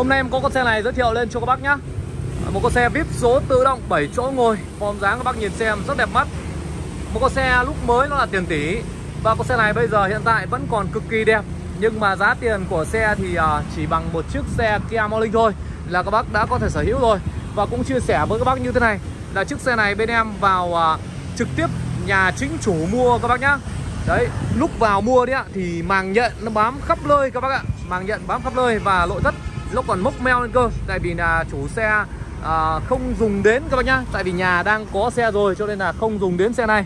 Hôm nay em có con xe này giới thiệu lên cho các bác nhá. Một con xe VIP số tự động 7 chỗ ngồi Form dáng các bác nhìn xem rất đẹp mắt. Một con xe lúc mới nó là tiền tỷ. Và con xe này bây giờ hiện tại vẫn còn cực kỳ đẹp. Nhưng mà giá tiền của xe thì à, chỉ bằng một chiếc xe Kia Morning thôi Là các bác đã có thể sở hữu rồi. Và cũng chia sẻ với các bác như thế này Là chiếc xe này bên em vào à, trực tiếp nhà chính chủ mua các bác nhá. Đấy, lúc vào mua đấy ạ thì màng nhận nó bám khắp nơi các bác ạ. Màng nhận bám khắp nơi và nội thất nó còn mốc meo lên cơ. Tại vì là chủ xe à, không dùng đến các bác nhá. Tại vì nhà đang có xe rồi cho nên là không dùng đến xe này.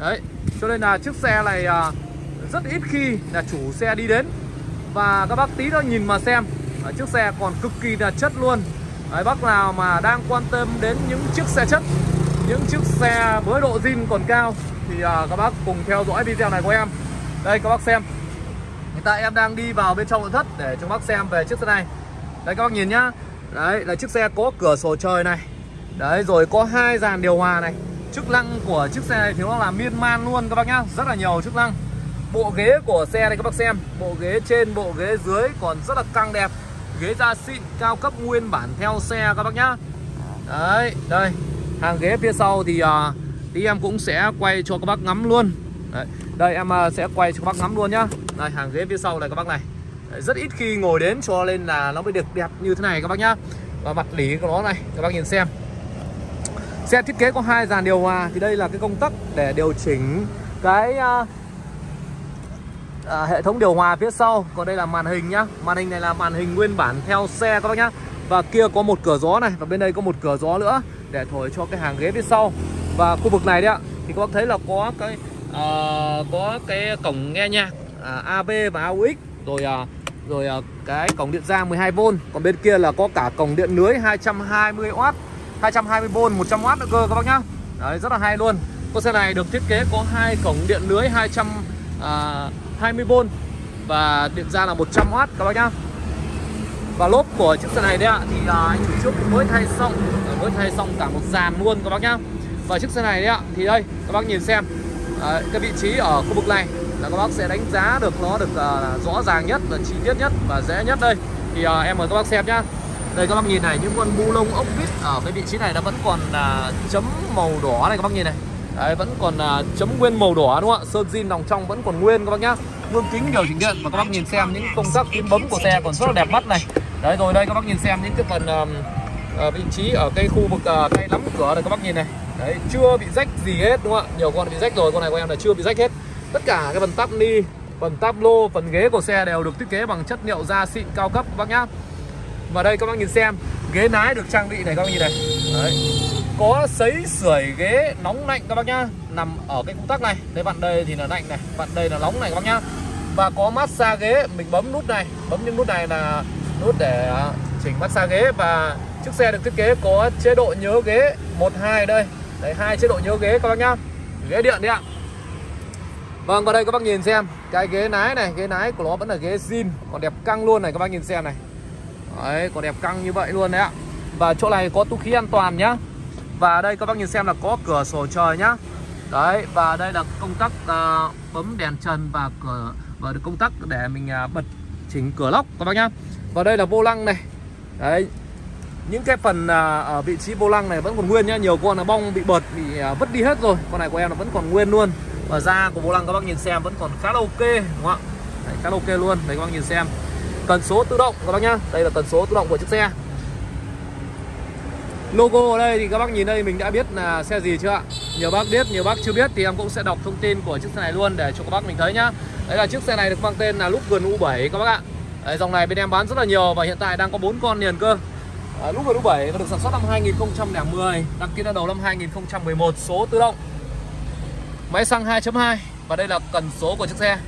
Đấy, cho nên là chiếc xe này à, rất ít khi là chủ xe đi đến. Và các bác tí nữa nhìn mà xem. À, Chiếc xe còn cực kỳ là chất luôn. Đấy, bác nào mà đang quan tâm đến những chiếc xe chất Những chiếc xe với độ zin còn cao thì à, các bác cùng theo dõi video này của em. Đây các bác xem. Hiện tại em đang đi vào bên trong nội thất để cho bác xem về chiếc xe này. Đấy các bác nhìn nhá. Đấy là chiếc xe có cửa sổ trời này. Đấy rồi có hai dàn điều hòa này. Chức năng của chiếc xe này thì nó là miên man luôn các bác nhá. Rất là nhiều chức năng. Bộ ghế của xe này các bác xem. Bộ ghế trên bộ ghế dưới còn rất là căng đẹp. Ghế da xịn cao cấp nguyên bản theo xe các bác nhá. Đấy đây. Hàng ghế phía sau thì uh, Tí em cũng sẽ quay cho các bác ngắm luôn. Đấy. Đây em uh, sẽ quay cho các bác ngắm luôn nhá. Đây hàng ghế phía sau này các bác này. Rất ít khi ngồi đến cho nên là nó mới được đẹp như thế này các bác nhá. Và mặt lý của nó này các bác nhìn xem. Xe thiết kế có hai dàn điều hòa Thì đây là cái công tắc để điều chỉnh cái uh, à, hệ thống điều hòa phía sau. Còn đây là màn hình nhá. Màn hình này là màn hình nguyên bản theo xe các bác nhá. Và kia có một cửa gió này Và bên đây có một cửa gió nữa Để thổi cho cái hàng ghế phía sau. Và khu vực này đấy ạ thì các bác thấy là có cái uh, có cái cổng nghe nhạc à, uh, AB và AUX rồi à, rồi à, cái cổng điện ra 12V còn bên kia là có cả cổng điện lưới 220W 220V 100W nữa cơ các bác nhá. Đấy rất là hay luôn. Con xe này được thiết kế có hai cổng điện lưới 220V à, và điện ra là 100W các bác nhá. Và lốp của chiếc xe này đấy ạ thì là anh chủ trước mới thay xong mới thay xong cả một dàn luôn các bác nhá. Và chiếc xe này đấy ạ thì đây các bác nhìn xem. Đấy, cái vị trí ở khu vực này là các bác sẽ đánh giá được nó được uh, rõ ràng nhất và chi tiết nhất và dễ nhất đây. Thì uh, em mời các bác xem nhá. Đây các bác nhìn này những con bu lông ốc vít ở cái vị trí này nó vẫn còn uh, chấm màu đỏ này các bác nhìn này. Đấy, vẫn còn uh, chấm nguyên màu đỏ đúng không ạ? Sơn zin lòng trong vẫn còn nguyên các bác nhá. Gương kính điều chỉnh điện và các bác nhìn xem những công tắc kim bấm của xe còn rất là đẹp mắt này. Đấy rồi đây các bác nhìn xem những cái phần uh, uh, vị trí ở cái khu vực uh, tay cửa này các bác nhìn này. Đấy, chưa bị rách gì hết đúng không ạ? Nhiều con bị rách rồi, con này của em là chưa bị rách hết. Tất cả cái phần tắp ni, phần tắp lô, phần ghế của xe đều được thiết kế bằng chất liệu da xịn cao cấp các bác nhá. Và đây các bác nhìn xem, ghế lái được trang bị này các bác nhìn này. Đấy. Có sấy sưởi ghế nóng lạnh các bác nhá, nằm ở cái công tắc này. đấy bạn đây thì là lạnh này, bạn đây là nóng này các bác nhá. Và có massage ghế, mình bấm nút này, bấm những nút này là nút để à, chỉnh massage ghế và chiếc xe được thiết kế có chế độ nhớ ghế 12 đây Đấy hai chế độ nhớ ghế các bác nhá Ghế điện đấy ạ Vâng vào đây các bác nhìn xem. Cái ghế lái này Ghế lái của nó vẫn là ghế zin Còn đẹp căng luôn này các bác nhìn xem này. Đấy còn đẹp căng như vậy luôn đấy ạ. Và chỗ này có túi khí an toàn nhá. Và đây các bác nhìn xem là có cửa sổ trời nhá. Đấy và đây là công tắc uh, bấm đèn trần và cửa và được công tắc để mình uh, bật chỉnh cửa lóc các bác nhá. Và đây là vô lăng này. Đấy. Những cái phần uh, ở vị trí vô lăng này vẫn còn nguyên nhá. Nhiều con là bong bị bật bị uh, vứt đi hết rồi. Con này của em nó vẫn còn nguyên luôn và da của vô lăng các bác nhìn xem vẫn còn khá là ok đúng không ạ? Đấy, khá là ok luôn. Đấy các bác nhìn xem. Cần số tự động các bác nhá. Đây là cần số tự động của chiếc xe. Logo ở đây thì các bác nhìn đây mình đã biết là xe gì chưa ạ? Nhiều bác biết nhiều bác chưa biết thì em cũng sẽ đọc thông tin của chiếc xe này luôn để cho các bác mình thấy nhá. Đấy là chiếc xe này được mang tên là lúc gần U7 các bác ạ. Đấy, dòng này bên em bán rất là nhiều và hiện tại đang có bốn con liền cơ. À, lúc rồi lúc 7 được sản xuất năm 2010 đăng ký đầu năm 2011 số tự động máy xăng 2.2 và đây là cần số của chiếc xe.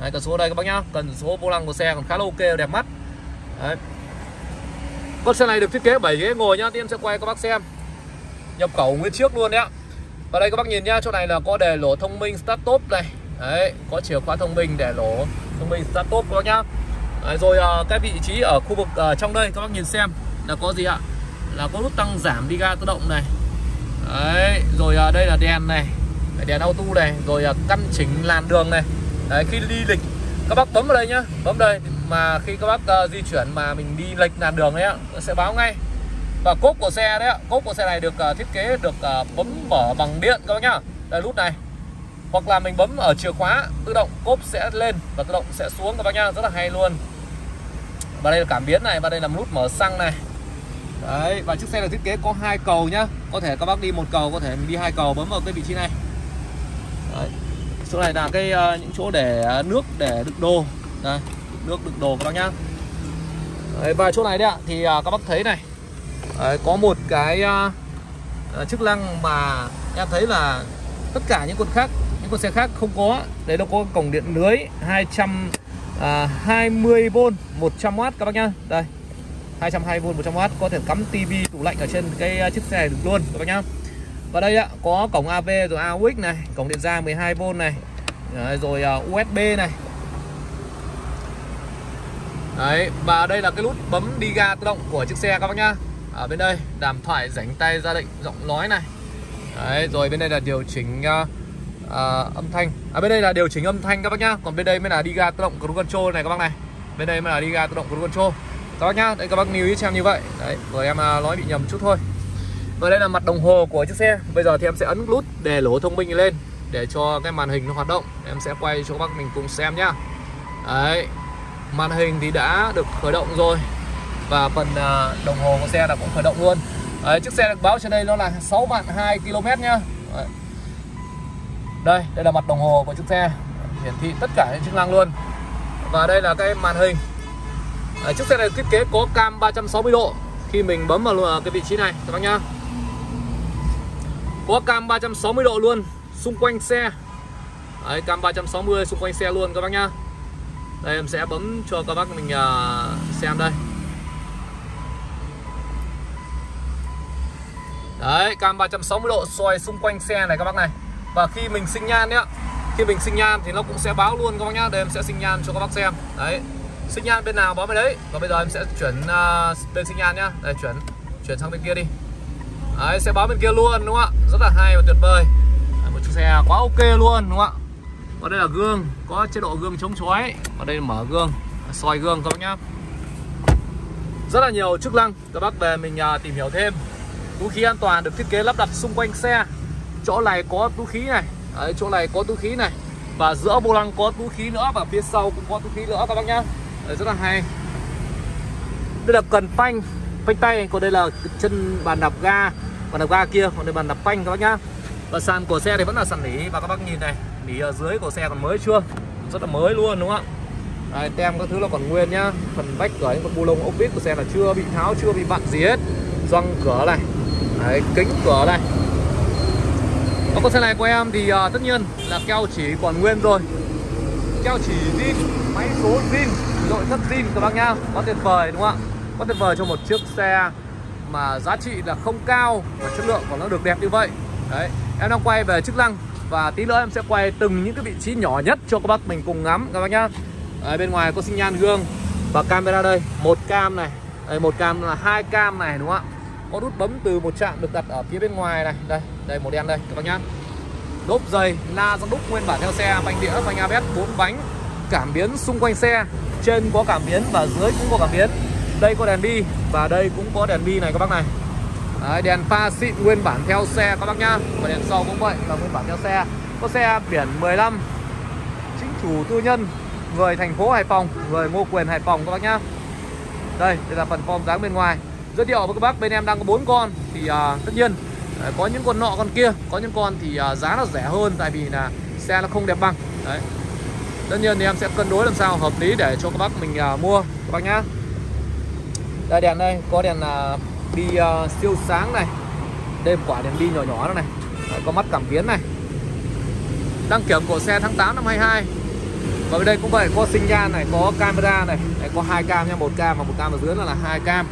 Đấy, cần số đây các bác nhá. Cần số vô lăng của xe còn khá là ok đẹp mắt. Đấy. con xe này được thiết kế 7 ghế ngồi nhá. Tiên sẽ quay các bác xem. Nhập khẩu nguyên trước luôn đấy ạ. Và đây các bác nhìn nhá chỗ này là có đề lỗ thông minh start top này. Đấy có chìa khóa thông minh để lỗ thông minh start top các bác nhá. Đấy, rồi uh, cái vị trí ở khu vực uh, trong đây các bác nhìn xem là có gì ạ? Là có nút tăng giảm đi ga tự động này. Đấy rồi à, đây là đèn này đèn auto này rồi à, căn chỉnh làn đường này. Đấy khi đi lịch các bác bấm vào đây nhá bấm đây. Mà khi các bác uh, di chuyển mà mình đi lệch làn đường đấy nó sẽ báo ngay. Và cốp của xe đấy cốp của xe này được uh, thiết kế được uh, bấm mở bằng điện các bác nhá. Đây nút này. Hoặc là mình bấm ở chìa khóa tự động cốp sẽ lên và tự động sẽ xuống các bác nhá rất là hay luôn. Và đây là cảm biến này và đây là nút mở xăng này. Đấy và chiếc xe được thiết kế có hai cầu nhá. Có thể các bác đi một cầu có thể mình đi hai cầu bấm vào cái vị trí này đấy. chỗ này là cái uh, những chỗ để ờ, nước để đựng đồ. Đây nước đựng đồ các bác nhá. Đấy, và chỗ này đấy ạ thì uh, các bác thấy này. Đấy, có một cái uh, chức năng mà em thấy là tất cả những con khác những con xe khác không có. Đấy nó có cổng điện lưới 200 20V 100W các bác nhá. Đây 220V 100W có thể cắm tivi tủ lạnh ở trên cái chiếc xe này được luôn các bác nhá và đây ạ có cổng AV rồi AUX này cổng điện ra 12V này Đấy, rồi à, USB này. Đấy và đây là cái nút bấm đi ga tự động của chiếc xe các bác nhá. Ở bên đây đàm thoại rảnh tay gia định giọng nói này. Đấy, rồi bên đây là điều chỉnh uh, uh, âm thanh. À bên đây là điều chỉnh âm thanh các bác nhá. Còn bên đây mới là đi ga tự động cruise control này các bác này. Bên đây mới là đi ga tự động cruise control. Các bác nhá đây các bác lưu ý cho em như vậy. Đấy vừa em uh, nói bị nhầm chút thôi và đây là mặt đồng hồ của chiếc xe. Bây giờ thì em sẽ ấn nút để lỗ thông minh lên để cho cái màn hình nó hoạt động. Em sẽ quay cho các bác mình cùng xem nhá. Đấy màn hình thì đã được khởi động rồi. Và phần à, đồng hồ của xe là cũng khởi động luôn. Đấy, chiếc xe được báo trên đây nó là 6 vạn 2 km nhá. Đấy. Đây đây là mặt đồng hồ của chiếc xe. Hiển thị tất cả những chức năng luôn. Và đây là cái màn hình. Chiếc xe này thiết kế có cam 360 độ. Khi mình bấm vào à, cái vị trí này các bác nhá có cam 360 độ luôn xung quanh xe. Đấy, cam 360 xung quanh xe luôn các bác nhá. Đây em sẽ bấm cho các bác mình uh, xem đây. Đấy, cam 360 độ xoay xung quanh xe này các bác này. Và khi mình sinh nhan nhá khi mình sinh nhan thì nó cũng sẽ báo luôn các bác nhá. Đây em sẽ sinh nhan cho các bác xem. Đấy sinh nhan bên nào báo bên đấy. Và bây giờ em sẽ chuyển uh, bên sinh nhan nhá. Đây chuyển chuyển sang bên kia đi đấy sẽ báo bên kia luôn đúng không ạ? Rất là hay và tuyệt vời. Đấy, một chiếc xe quá ok luôn đúng không ạ? Và đây là gương có chế độ gương chống chói. Và đây là mở gương soi gương các bác nhá. Rất là nhiều chức năng các bác về mình à, tìm hiểu thêm. Vũ khí an toàn được thiết kế lắp đặt xung quanh xe. Chỗ này có túi khí này. Đấy, chỗ này có túi khí này. Và giữa vô lăng có túi khí nữa và phía sau cũng có túi khí nữa các bác nhá. Đấy, rất là hay. Đây là cần phanh phanh tay còn đây là chân bàn đạp ga bàn đạp ga kia còn đây bàn đạp phanh các bác nhá. Và sàn của xe thì vẫn là sàn nỉ và các bác nhìn này nỉ ở dưới của xe còn mới chưa? Rất là mới luôn đúng không ạ? Đấy, tem các thứ là còn nguyên nhá. Phần vách cửa những con bu lông ốc vít của xe là chưa bị tháo chưa bị vặn gì hết. Răng cửa này. Đấy, kính cửa này. Và con xe này của em thì uh, tất nhiên là keo chỉ còn nguyên rồi. Keo chỉ zin, máy số zin, nội thất zin các bác nhá. Quá tuyệt vời đúng không ạ? Quá tuyệt vời cho một chiếc xe mà giá trị là không cao và chất lượng của nó được đẹp như vậy. Đấy, em đang quay về chức năng và tí nữa em sẽ quay từng những cái vị trí nhỏ nhất cho các bác mình cùng ngắm các bác nhá. Đấy, bên ngoài có sinh nhan gương và camera đây một cam này. Đây một cam là hai cam này đúng không ạ? Có nút bấm từ một chạm được đặt ở phía bên ngoài này. Đây đây màu đen đây các bác nhá. Lốp dày la răng đúc nguyên bản theo xe bánh đĩa phanh abs bốn bánh cảm biến xung quanh xe. Trên có cảm biến và dưới cũng có cảm biến đây có đèn bi và đây cũng có đèn bi này các bác này. Đấy, đèn pha xịn nguyên bản theo xe các bác nhá. Và đèn sau cũng vậy là nguyên bản theo xe. Có xe biển 15 chính chủ tư nhân người thành phố Hải Phòng người ngô quyền Hải Phòng các bác nhá. Đây đây là phần form dáng bên ngoài. Giới thiệu với các bác bên em đang có bốn con. Thì uh, tất nhiên à, có những con nọ con kia. Có những con thì uh, giá nó rẻ hơn tại vì là xe nó không đẹp bằng. Đấy. Tất nhiên thì em sẽ cân đối làm sao hợp lý để cho các bác mình uh, mua các bác nhá đây đèn đây có đèn là đi uh, siêu sáng này. Đêm quả đèn đi nhỏ nhỏ này. Đấy, có mắt cảm biến này. Đăng kiểm của xe tháng 8 năm 22 và bên đây cũng vậy có sinh nhan này có camera này. Đây, có hai cam nha một cam và một cam ở dưới là, hai cam.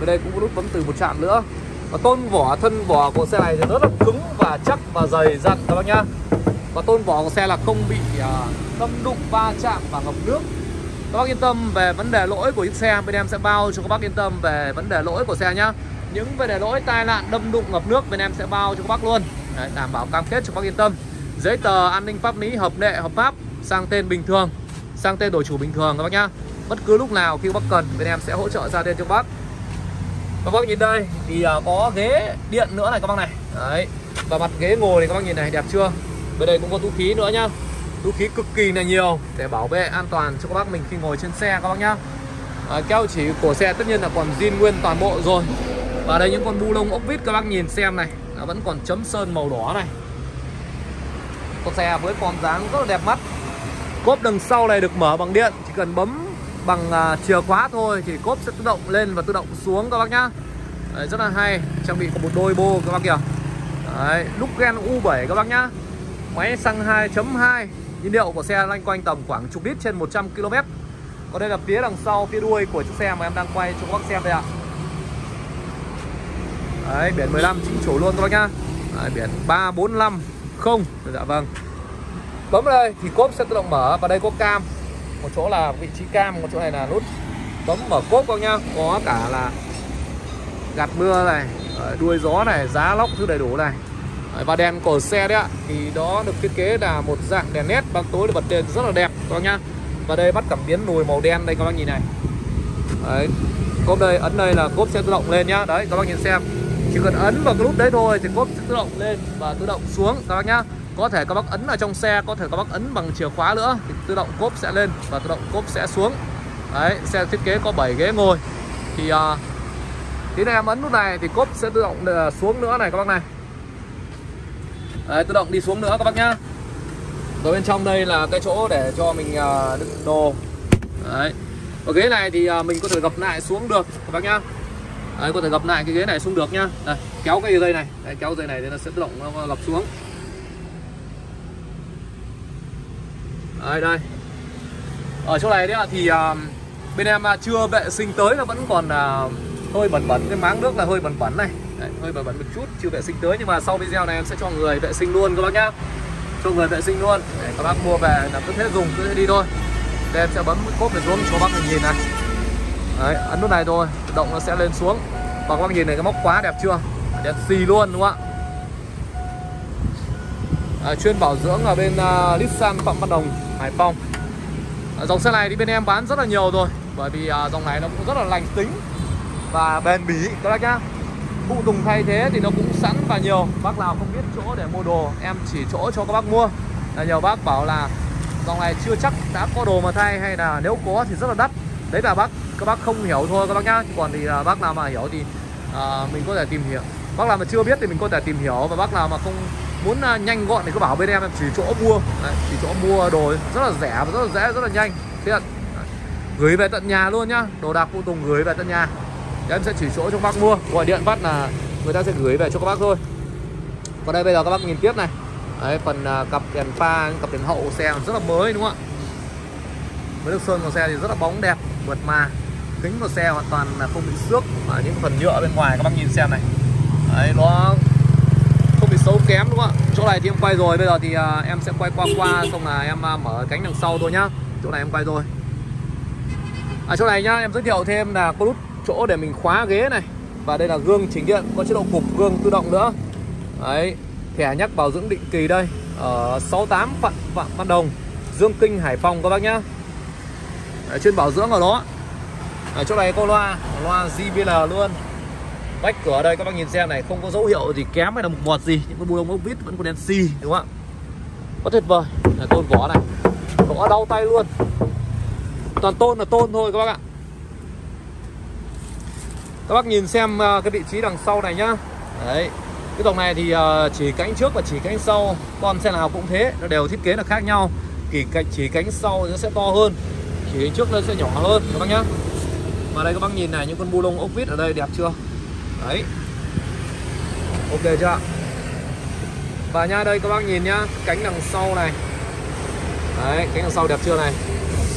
Bên đây cũng có nút bấm từ một chạm nữa. Và tôn vỏ thân vỏ của xe này thì rất là cứng và chắc và dày dặn các bác nhá. Và tôn vỏ của xe là không bị à, uh, đâm đụng va chạm và ngập nước các bác yên tâm về vấn đề lỗi của chiếc xe bên em sẽ bao cho các bác yên tâm về vấn đề lỗi của xe nhá. Những vấn đề lỗi tai nạn đâm đụng ngập nước bên em sẽ bao cho các bác luôn. Đấy, đảm bảo cam kết cho các bác yên tâm. Giấy tờ an ninh pháp lý hợp lệ hợp pháp sang tên bình thường sang tên đổi chủ bình thường các bác nhá. Bất cứ lúc nào khi các bác cần bên em sẽ hỗ trợ ra tên cho các bác. Các bác nhìn đây thì à, có ghế điện nữa này các bác này. Đấy và mặt ghế ngồi này các bác nhìn này đẹp chưa? Bên đây cũng có túi khí nữa nhá túi khí cực kỳ là nhiều để bảo vệ an toàn cho các bác mình khi ngồi trên xe các bác nhá. À, keo chỉ của xe tất nhiên là còn zin nguyên toàn bộ rồi. Và đây những con bu lông ốc vít các bác nhìn xem này nó vẫn còn chấm sơn màu đỏ này. Con xe với form dáng rất là đẹp mắt. Cốp đằng sau này được mở bằng điện chỉ cần bấm bằng uh, chìa khóa thôi thì cốp sẽ tự động lên và tự động xuống các bác nhá. Đấy, rất là hay trang bị có một đôi bô các bác kìa. Đấy, lúc gen U7 các bác nhá máy xăng 2.2 nhiên liệu của xe lanh quanh tầm khoảng chục lít trên 100 km còn đây là phía đằng sau phía đuôi của chiếc xe mà em đang quay cho các bác xem đây ạ. Đấy, biển 15 chính chủ luôn các bác nhá. Đấy, biển 345 không. Dạ vâng. Bấm vào đây thì cốp sẽ tự động mở và đây có cam. Một chỗ là vị trí cam một chỗ này là nút. Bấm mở cốp các nhá. Có cả là gạt mưa này đuôi gió này giá lóc thứ đầy đủ này và đèn của xe đấy ạ. Thì đó được thiết kế là một dạng đèn nét. Ban tối để bật đèn rất là đẹp các bác nhá. Và đây bắt cảm biến nồi màu đen đây các bác nhìn này. Đấy cốp đây ấn đây là cốp sẽ tự động lên nhá. Đấy các bác nhìn xem. Chỉ cần ấn vào cái nút đấy thôi thì cốp sẽ tự động lên và tự động xuống các bác nhá. Có thể các bác ấn ở trong xe có thể các bác ấn bằng chìa khóa nữa thì tự động cốp sẽ lên và tự động cốp sẽ xuống. Đấy xe thiết kế có 7 ghế ngồi. Thì uh, tí này em ấn nút này thì cốp sẽ tự động à, xuống nữa này các bác này đấy, tự động đi xuống nữa các bác nhá. Rồi bên trong đây là cái chỗ để cho mình uh, đựng đồ. Đấy. Và ghế này thì uh, mình có thể gập lại xuống được các bác nhá. Đấy, có thể gập lại cái ghế này xuống được nhá. Đây, kéo cái dây này. Đấy, kéo dây này thì nó sẽ tự động nó gập xuống. Đây đây. Ở chỗ này đấy thì uh, bên em chưa vệ sinh tới nó vẫn còn hơi bẩn bẩn. Cái máng nước là hơi bẩn bẩn này đấy, hơi bẩn bẩn một chút chưa vệ sinh tới nhưng mà sau video này em sẽ cho người vệ sinh luôn các bác nhá. Cho người vệ sinh luôn. Để các bác mua về là cứ thế dùng cứ thế đi thôi. Đây em sẽ bấm cốp để xuống cho bác mình nhìn này. Đấy ấn nút này thôi động nó sẽ lên xuống. Và các bác nhìn này cái móc quá đẹp chưa? Đẹp xì luôn đúng không ạ? À, chuyên bảo dưỡng ở bên uh, Nissan Phạm Văn Đồng Hải Phòng. À, dòng xe này thì bên em bán rất là nhiều rồi bởi vì uh, dòng này nó cũng rất là lành tính và bền bỉ các bác nhá phụ tùng thay thế thì nó cũng sẵn và nhiều. Bác nào không biết chỗ để mua đồ em chỉ chỗ cho các bác mua. Là nhiều bác bảo là dòng này chưa chắc đã có đồ mà thay hay là nếu có thì rất là đắt. Đấy là bác các bác không hiểu thôi các bác nhá. Còn thì là bác nào mà hiểu thì à, mình có thể tìm hiểu. Bác nào mà chưa biết thì mình có thể tìm hiểu. Và bác nào mà không muốn à, nhanh gọn thì cứ bảo bên em em chỉ chỗ mua. Đấy, chỉ chỗ mua đồ. Rất là rẻ và rất là dễ rất là nhanh. Tiện gửi về tận nhà luôn nhá. Đồ đạc phụ tùng gửi về tận nhà thì em sẽ chỉ chỗ cho các bác mua. Gọi điện bắt là người ta sẽ gửi về cho các bác thôi. Còn đây bây giờ các bác nhìn tiếp này. Đấy, phần uh, cặp đèn pha cặp đèn hậu xe rất là mới đúng không ạ? Mới được sơn của xe thì rất là bóng đẹp mượt mà. Kính của xe hoàn toàn là không bị xước. Mà những phần nhựa bên ngoài các bác nhìn xem này. Đấy, nó không bị xấu kém đúng không ạ? Chỗ này thì em quay rồi. Bây giờ thì uh, em sẽ quay qua qua xong là em uh, mở cánh đằng sau thôi nhá. Chỗ này em quay rồi. Ở à, chỗ này nhá em giới thiệu thêm là có nút chỗ để mình khóa ghế này. Và đây là gương chỉnh điện có chế độ cụp gương tự động nữa. Đấy thẻ nhắc bảo dưỡng định kỳ đây ở 68 Phạm Phạm Văn Đồng Dương Kinh Hải Phòng các bác nhá. Đấy, chuyên bảo dưỡng ở đó. Ở chỗ này có loa loa JBL luôn. Vách cửa đây các bác nhìn xem này không có dấu hiệu gì kém hay là một mọt gì. Những cái bu lông ốc vít vẫn còn đen xì đúng không ạ? Có tuyệt vời. Là tôn vỏ này. Vỏ đau tay luôn. Toàn tôn là tôn thôi các bác ạ các bác nhìn xem à, cái vị trí đằng sau này nhá. Đấy, cái dòng này thì à, chỉ cánh trước và chỉ cánh sau. Con xe nào cũng thế, nó đều thiết kế là khác nhau. Chỉ cánh chỉ cánh sau nó sẽ to hơn, chỉ cánh trước nó sẽ nhỏ hơn, các bác nhá. Mà đây các bác nhìn này, những con bu lông ốc vít ở đây đẹp chưa? Đấy. Ok chưa và nha đây các bác nhìn nhá, cánh đằng sau này. Đấy, cánh đằng sau đẹp chưa này?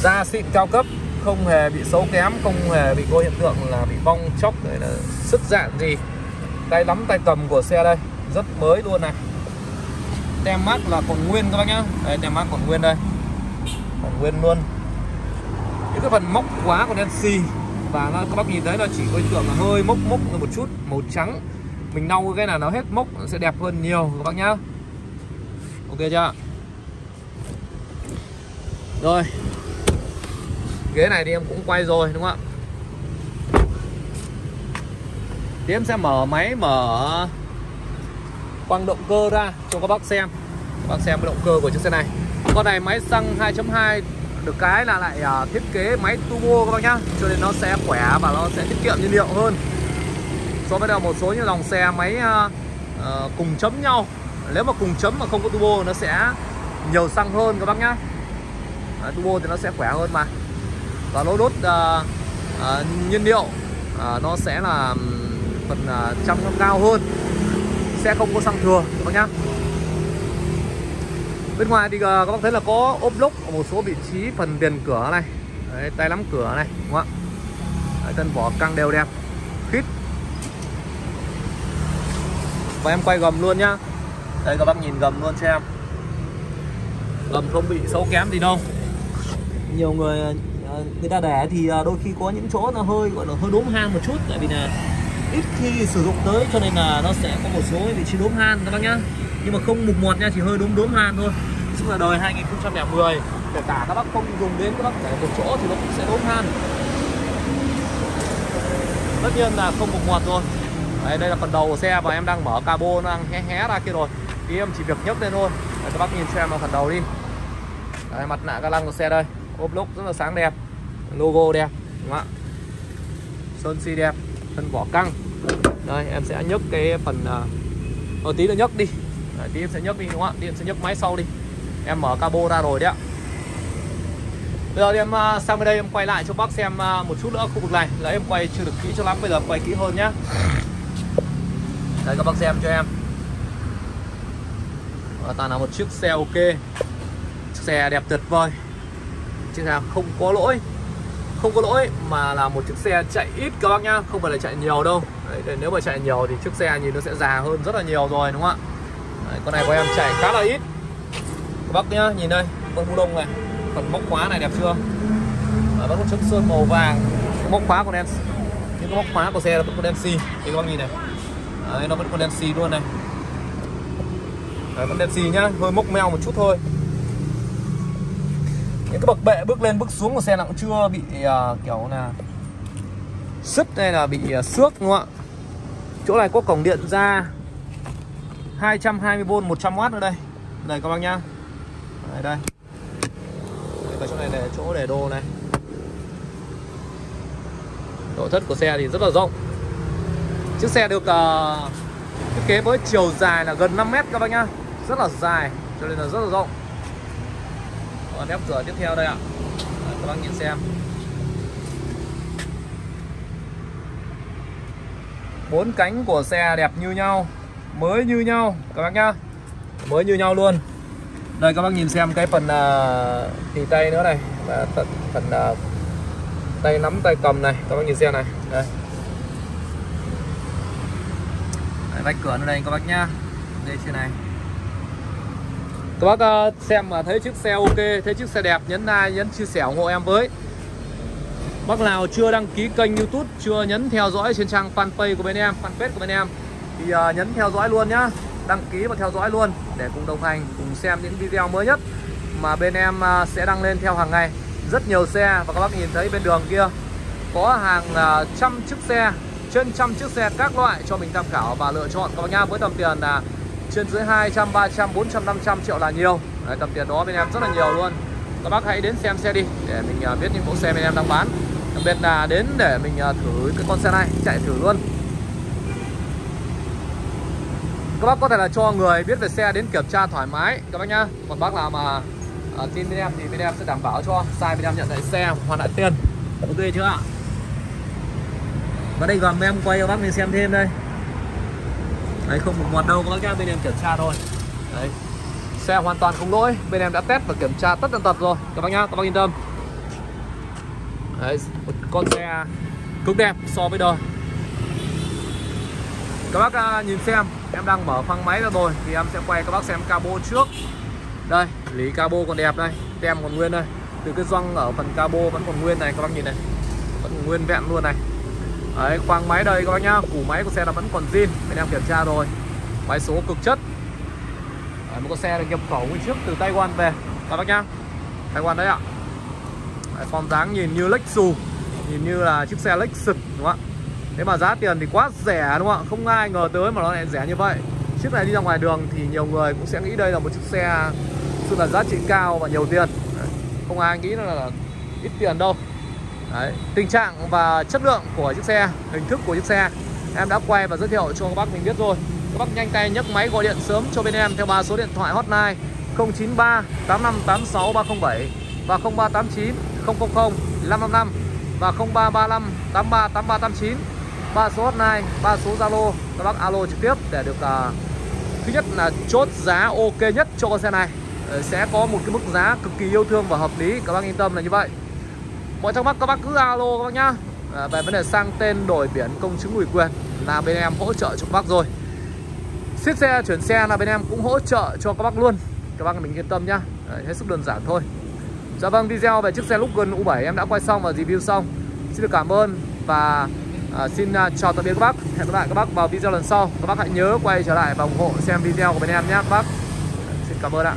Da xịn cao cấp không hề bị xấu kém không hề bị có hiện tượng là bị bong chóc hay là sứt dạn gì. Tay nắm tay cầm của xe đây rất mới luôn này. Tem mát là còn nguyên các bác nhá. Đây tem mát còn nguyên đây. Còn nguyên luôn. Những cái phần móc quá còn đen xì. Và nó, các bác nhìn thấy là chỉ có tưởng tượng là hơi mốc mốc một chút màu trắng. Mình lau cái là nó hết mốc nó sẽ đẹp hơn nhiều các bác nhá. Ok chưa? Rồi ghế này thì em cũng quay rồi đúng không ạ? Thì em sẽ mở máy mở quăng động cơ ra cho các bác xem. Các bác xem cái động cơ của chiếc xe này. Con này máy xăng 2.2 được cái là lại à, thiết kế máy turbo các bác nhá. Cho nên nó sẽ khỏe và nó sẽ tiết kiệm nhiên liệu hơn. So với một số những dòng xe máy uh, cùng chấm nhau. Nếu mà cùng chấm mà không có turbo nó sẽ nhiều xăng hơn các bác nhá. À, turbo thì nó sẽ khỏe hơn mà và lỗ đốt uh, uh, nhiên liệu uh, nó sẽ là phần uh, trăm cao hơn. Sẽ không có xăng thừa các bác nhá. Bên ngoài thì uh, các bác thấy là có ốp lốc ở một số vị trí phần tiền cửa này. Đấy, tay nắm cửa này đúng không ạ? Đấy, thân vỏ căng đều đẹp khít. Và em quay gầm luôn nhá. Đây các bác nhìn gầm luôn xem gầm không bị xấu kém gì đâu. Nhiều người người ta để thì à, đôi khi có những chỗ nó hơi gọi là hơi đốm han một chút. Tại vì là ít khi sử dụng tới cho nên là nó sẽ có một số vị trí đốm han các bác nhá. Nhưng mà không mục một nha chỉ hơi đốm đốm han thôi. Tức là đời 2010 kể cả các bác không dùng đến các bác để một chỗ thì nó cũng sẽ đốm han. Tất nhiên là không mục một rồi. Đấy, đây là phần đầu của xe và em đang mở cabo nó đang hé hé ra kia rồi. Thì em chỉ việc nhấc lên thôi. Đấy, các bác nhìn xem vào phần đầu đi. Đấy, mặt nạ ga lăng của xe đây ốp lốc rất là sáng đẹp. Logo đẹp đúng không ạ? Sơn xi đẹp thân vỏ căng. Đây em sẽ nhấc cái phần ở tí nữa nhấc đi. Đấy, tí em sẽ nhấc đi đúng không ạ? Tí em sẽ nhấc máy sau đi. Em mở cabo ra rồi đấy ạ. Bây giờ thì em ờ, sang bên đây em quay lại cho bác xem một chút nữa khu vực này. Là em quay chưa được kỹ cho lắm bây giờ quay kỹ hơn nhá. Đây các bác xem cho em. Và ta là một chiếc xe ok. Chiếc xe đẹp tuyệt vời chiếc xe không có lỗi. Không có lỗi mà là một chiếc xe chạy ít các bác nhá không phải là chạy nhiều đâu. Đấy, nếu mà chạy nhiều thì chiếc xe nhìn nó sẽ già hơn rất là nhiều rồi đúng không ạ? Đấy, con này của em chạy khá là ít. Các bác nhá nhìn đây con bu lông này. Phần móc khóa này đẹp chưa? Đấy, vẫn có chiếc sơn màu vàng. Móc khóa của em những cái móc khóa của xe là vẫn còn đen xi. Thì các bác nhìn này. Đấy, nó vẫn còn đen xi luôn này. Đấy, vẫn đen xi nhá hơi mốc meo một chút thôi những cái bậc bệ bước lên bước xuống của xe nó cũng chưa bị uh, kiểu là sứt hay là bị uh, xước đúng không ạ? Chỗ này có cổng điện ra 220V 100W ở đây. Đây các bác nhá. Đây. Đây đây chỗ này để chỗ để đồ này. Nội thất của xe thì rất là rộng. Chiếc xe được uh, thiết kế với chiều dài là gần 5 mét các bác nhá. Rất là dài cho nên là rất là rộng còn nếp rửa tiếp theo đây ạ. Đấy, các bác nhìn xem. Bốn cánh của xe đẹp như nhau mới như nhau các bác nhá. Mới như nhau luôn. Đây các bác nhìn xem cái phần à, uh, tì tay nữa này và phần, phần uh, tay nắm tay cầm này các bác nhìn xem này. Đây. Đấy, vách cửa ở đây các bác nhá. Đây trên này các bác ờ, xem mà thấy chiếc xe ok thấy chiếc xe đẹp nhấn like nhấn chia sẻ ủng hộ em với. Bác nào chưa đăng ký kênh youtube chưa nhấn theo dõi trên trang fanpage của bên em fanpage của bên em thì uh, nhấn theo dõi luôn nhá. Đăng ký và theo dõi luôn để cùng đồng hành cùng xem những video mới nhất mà bên em uh, sẽ đăng lên theo hàng ngày. Rất nhiều xe và các bác nhìn thấy bên đường kia có hàng uh, trăm chiếc xe. Trên trăm chiếc xe các loại cho mình tham khảo và lựa chọn các bác nhá. Với tầm tiền là trên dưới 200, 300, 400, 500 triệu là nhiều. Đấy, tầm tiền đó bên em rất là nhiều luôn. Các bác hãy đến xem xe đi để mình uh, biết những mẫu xe bên em đang bán. Đặc biệt là đến để mình uh, thử cái con xe này chạy thử luôn. Các bác có thể là cho người biết về xe đến kiểm tra thoải mái. Các bác nhá còn bác nào mà uh, tin bên em thì bên em sẽ đảm bảo cho sai bên em nhận lại xe hoàn lại tiền. Ok chưa ạ? Và đây gầm em quay cho bác mình xem thêm đây đấy, không một ngoặt đâu các bác nhá, bên em kiểm tra thôi. Đấy. Xe hoàn toàn không lỗi, bên em đã test và kiểm tra tất tần tật rồi. Các bác nhá, các bác yên tâm. Đấy, một con xe cực đẹp so với đời. Các bác à, nhìn xem, em đang mở phăng máy ra rồi, thì em sẽ quay các bác xem cabo trước. Đây, lý cabo còn đẹp đây, tem còn nguyên đây. Từ cái răng ở phần cabo vẫn còn nguyên này, các bác nhìn này. Vẫn nguyên vẹn luôn này. Đấy, khoang máy đây các bác nhá. Củ máy của xe là vẫn còn zin bên em kiểm tra rồi. Máy số cực chất. Đấy, một con xe được nhập khẩu nguyên trước từ Taiwan về. Các bác nhá. Taiwan đấy ạ. Đấy, form dáng nhìn như Lexus nhìn như là chiếc xe Lexus đúng không ạ? Thế mà giá tiền thì quá rẻ đúng không ạ? Không ai ngờ tới mà nó lại rẻ như vậy. Chiếc này đi ra ngoài đường thì nhiều người cũng sẽ nghĩ đây là một chiếc xe sự là giá trị cao và nhiều tiền. Đấy, không ai nghĩ là, là ít tiền đâu. Đấy, tình trạng và chất lượng của chiếc xe hình thức của chiếc xe em đã quay và giới thiệu cho các bác mình biết rồi. Các bác nhanh tay nhấc máy gọi điện sớm cho bên em theo ba số điện thoại hotline 093 8586 307 và 0389 000 555 và 0335 83 8389 ba số hotline ba số zalo các bác alo trực tiếp để được uh, thứ nhất là chốt giá ok nhất cho con xe này. Ờ, sẽ có một cái mức giá cực kỳ yêu thương và hợp lý các bác yên tâm là như vậy mọi thắc mắc các bác cứ alo các bác nhá. À, về vấn đề sang tên đổi biển công chứng ủy quyền là bên em hỗ trợ cho các bác rồi. Ship xe chuyển xe là bên em cũng hỗ trợ cho các bác luôn. Các bác mình yên tâm nhá. Đấy, hết sức đơn giản thôi. Dạ vâng video về chiếc xe Logan U7 em đã quay xong và review xong. Xin được cảm ơn và à, xin uh, chào tạm biệt các bác. Hẹn gặp lại các bác vào video lần sau. Các bác hãy nhớ quay trở lại và ủng hộ xem video của bên em nhé các bác. Xin cảm ơn ạ.